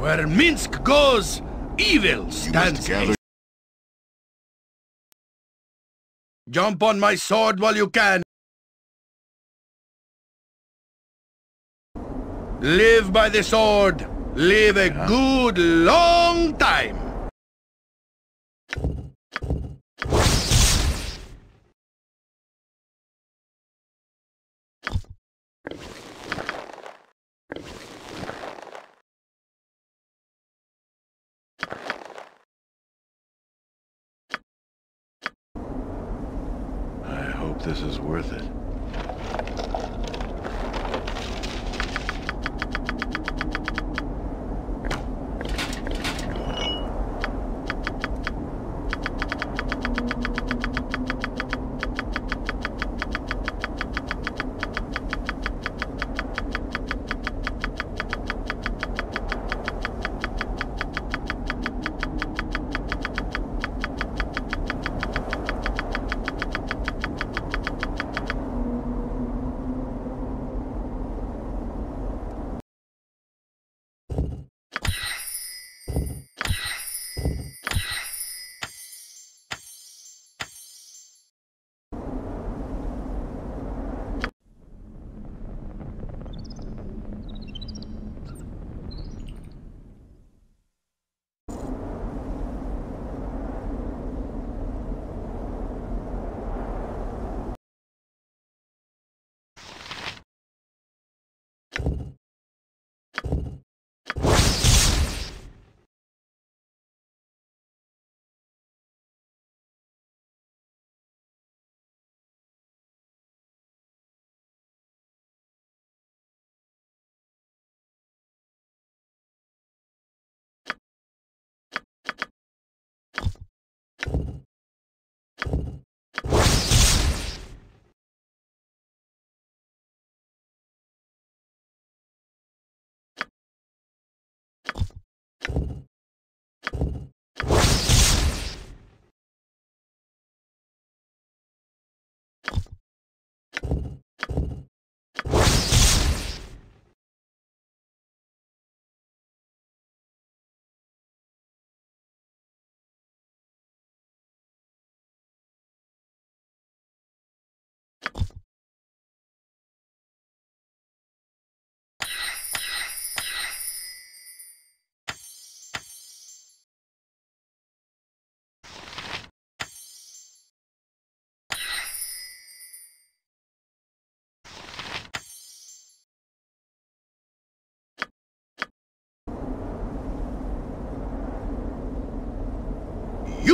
Where Minsc goes, evil stands. gather- Jump on my sword while you can. Live by the sword. Live a good long time. This is worth it.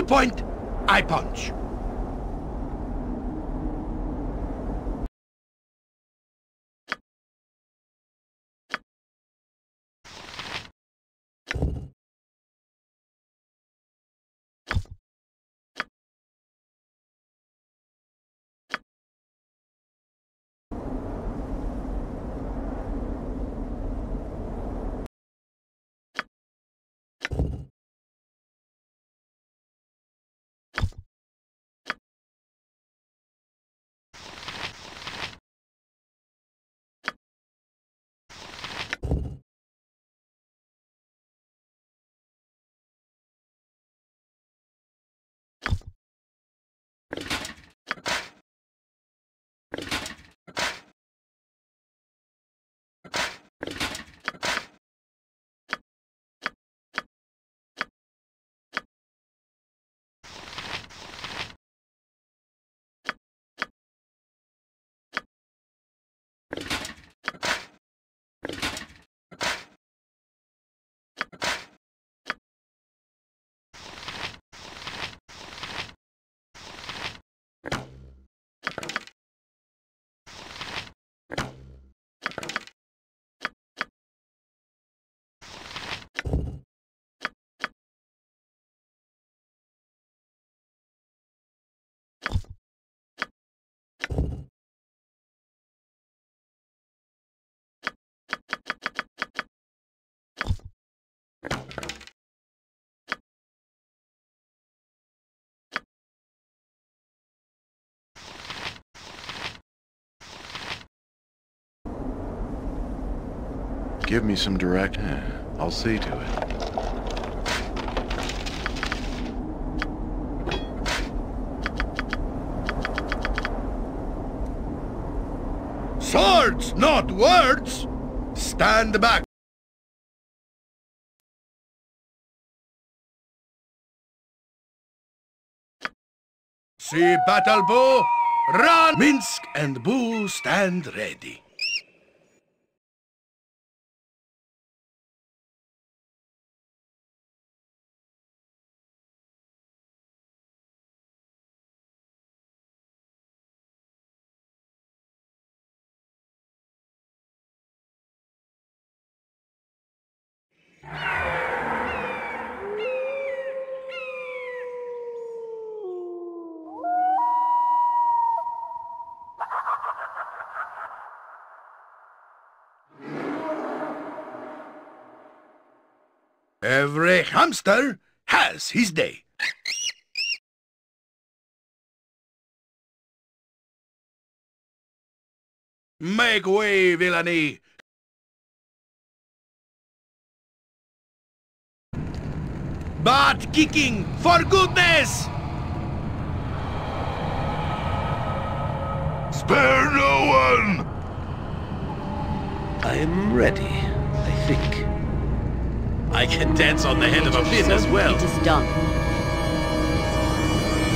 Point, I punch. Give me some direct... I'll see to it. Swords, not words! Stand back! See battle bow, run! Minsc and Boo stand ready. Every hamster has his day. Make way, villainy! Butt kicking, for goodness! Spare no one! I'm ready, I think. I can dance on the head of a pin as well. It is done.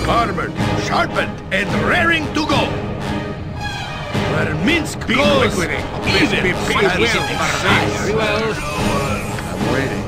Armored, sharpened, and raring to go! Where Minsc Be goes, quick with it. even This be stands quick will. aside. Very well. I'm waiting.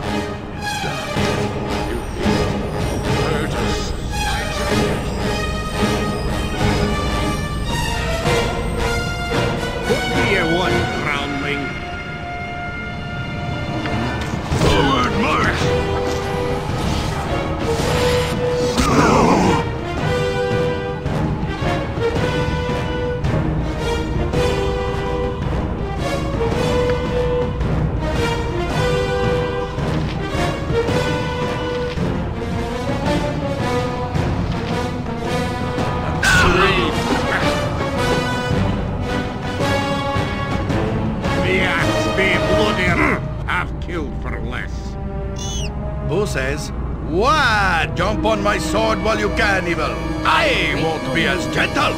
Jump on my sword while you can, evil? I won't be as gentle!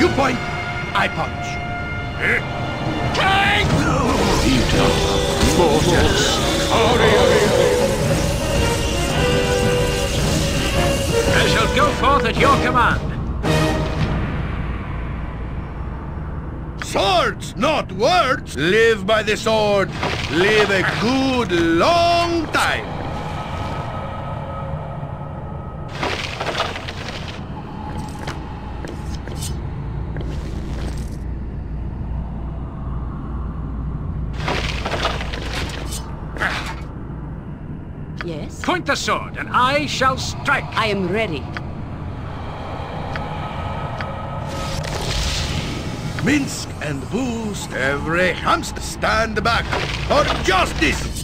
You point, I punch. I shall go forth at your command. Swords, not words! Live by the sword. Live a good long time. Yes? Point the sword, and I shall strike. I am ready. Minsc and boost every hamster stand back for justice!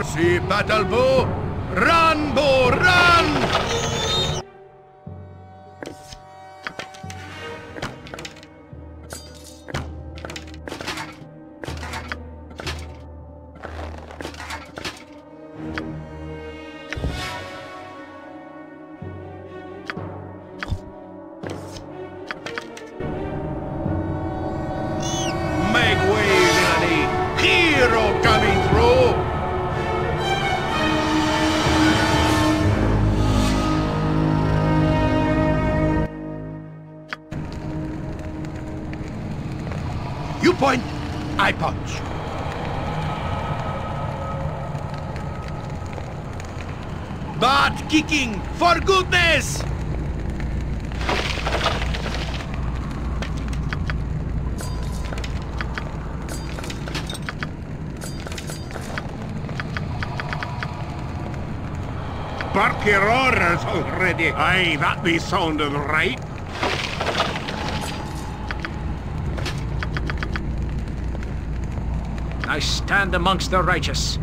RC battle bow, run bow, run! I punch. But kicking, for goodness! Bark your orders already. Aye, that be sounding right. I stand amongst the righteous.